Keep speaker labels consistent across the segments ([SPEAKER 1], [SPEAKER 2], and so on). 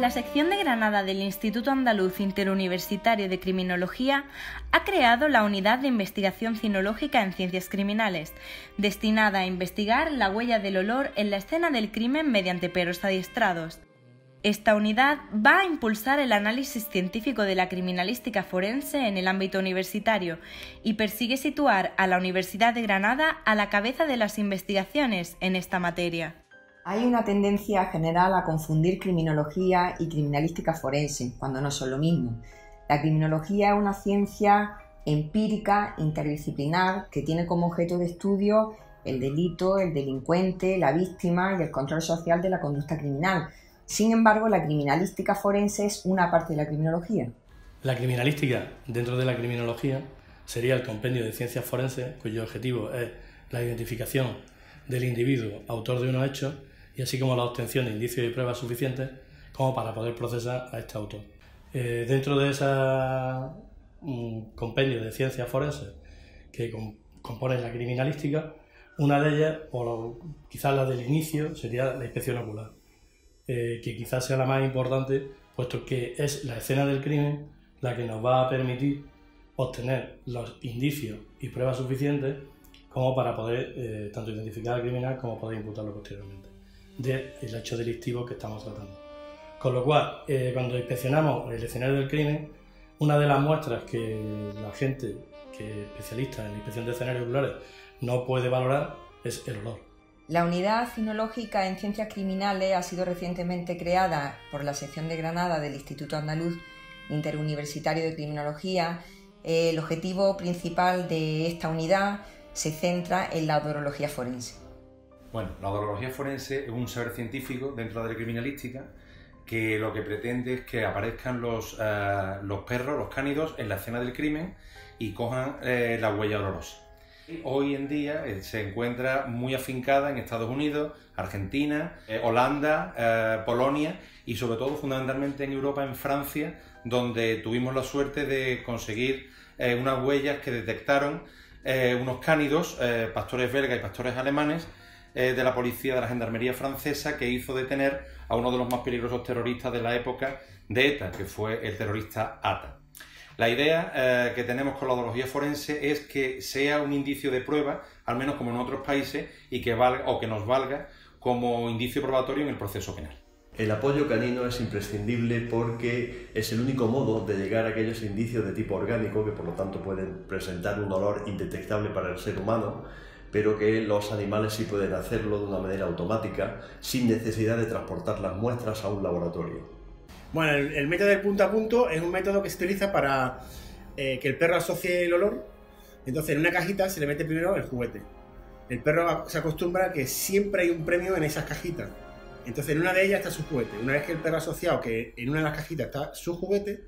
[SPEAKER 1] La sección de Granada del Instituto Andaluz Interuniversitario de Criminología ha creado la Unidad de Investigación Cinológica en Ciencias Criminales, destinada a investigar la huella del olor en la escena del crimen mediante perros adiestrados. Esta unidad va a impulsar el análisis científico de la criminalística forense en el ámbito universitario y persigue situar a la Universidad de Granada a la cabeza de las investigaciones en esta materia.
[SPEAKER 2] Hay una tendencia general a confundir criminología y criminalística forense, cuando no son lo mismo. La criminología es una ciencia empírica, interdisciplinar, que tiene como objeto de estudio el delito, el delincuente, la víctima y el control social de la conducta criminal. Sin embargo, la criminalística forense es una parte de la criminología.
[SPEAKER 3] La criminalística dentro de la criminología sería el compendio de ciencias forenses cuyo objetivo es la identificación del individuo autor de unos hechos y así como la obtención de indicios y pruebas suficientes como para poder procesar a este autor. Eh, dentro de ese mm, compendio de ciencias forenses que componen la criminalística, una de ellas, o quizás la del inicio, sería la inspección ocular, eh, que quizás sea la más importante, puesto que es la escena del crimen la que nos va a permitir obtener los indicios y pruebas suficientes como para poder eh, tanto identificar al criminal como poder imputarlo posteriormente del hecho delictivo que estamos tratando. Con lo cual, eh, cuando inspeccionamos el escenario del crimen, una de las muestras que la gente que es especialista en inspección de escenarios oculares no puede valorar es el olor.
[SPEAKER 2] La unidad cinológica en ciencias criminales ha sido recientemente creada por la sección de Granada del Instituto Andaluz Interuniversitario de Criminología. El objetivo principal de esta unidad se centra en la odorología forense.
[SPEAKER 4] Bueno, la odorología forense es un saber científico dentro de la criminalística que lo que pretende es que aparezcan los, eh, los perros, los cánidos, en la escena del crimen y cojan eh, la huella olorosa. Hoy en día eh, se encuentra muy afincada en Estados Unidos, Argentina, Holanda, Polonia y sobre todo fundamentalmente en Europa, en Francia, donde tuvimos la suerte de conseguir unas huellas que detectaron unos cánidos, pastores belgas y pastores alemanes, eh, de la policía de la Gendarmería francesa que hizo detener a uno de los más peligrosos terroristas de la época de ETA, que fue el terrorista ATA. La idea eh, que tenemos con la odología forense es que sea un indicio de prueba, al menos como en otros países, y que valga o que nos valga como indicio probatorio en el proceso penal.
[SPEAKER 5] El apoyo canino es imprescindible porque es el único modo de llegar a aquellos indicios de tipo orgánico que por lo tanto pueden presentar un olor indetectable para el ser humano pero que los animales sí pueden hacerlo de una manera automática sin necesidad de transportar las muestras a un laboratorio.
[SPEAKER 6] Bueno, el, método del punto a punto es un método que se utiliza para eh, que el perro asocie el olor. Entonces, en una cajita se le mete primero el juguete. El perro se acostumbra a que siempre hay un premio en esas cajitas. Entonces, en una de ellas está su juguete. Una vez que el perro ha asociado que en una de las cajitas está su juguete,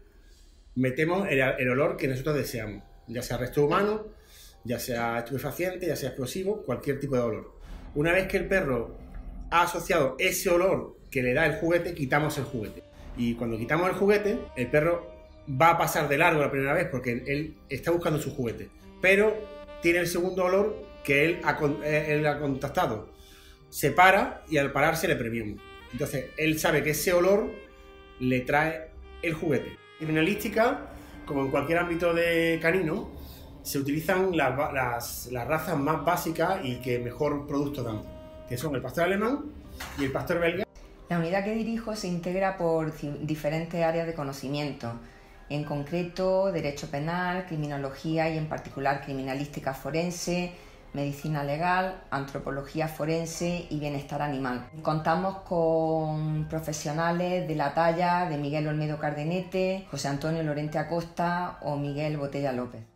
[SPEAKER 6] metemos el, el olor que nosotros deseamos, ya sea resto humano ya sea estupefaciente, ya sea explosivo, cualquier tipo de olor. Una vez que el perro ha asociado ese olor que le da el juguete, quitamos el juguete. Y cuando quitamos el juguete, el perro va a pasar de largo la primera vez porque él está buscando su juguete. Pero tiene el segundo olor que él ha, eh, contactado. Se para y al pararse le premiamos. Entonces, él sabe que ese olor le trae el juguete. Criminalística, como en cualquier ámbito de canino, se utilizan las, razas más básicas y que mejor producto dan, que son el pastor alemán y el pastor belga.
[SPEAKER 2] La unidad que dirijo se integra por diferentes áreas de conocimiento, en concreto derecho penal, criminología y en particular criminalística forense, medicina legal, antropología forense y bienestar animal. Contamos con profesionales de la talla de Miguel Olmedo Cardenete, José Antonio Lorente Acosta o Miguel Botella López.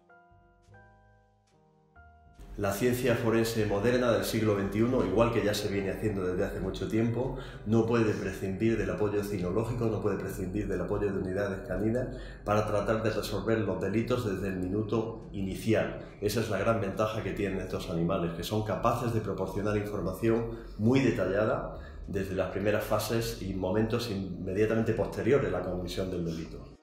[SPEAKER 5] La ciencia forense moderna del siglo XXI, igual que ya se viene haciendo desde hace mucho tiempo, no puede prescindir del apoyo cinológico, no puede prescindir del apoyo de unidades caninas para tratar de resolver los delitos desde el minuto inicial. Esa es la gran ventaja que tienen estos animales, que son capaces de proporcionar información muy detallada desde las primeras fases y momentos inmediatamente posteriores a la comisión del delito.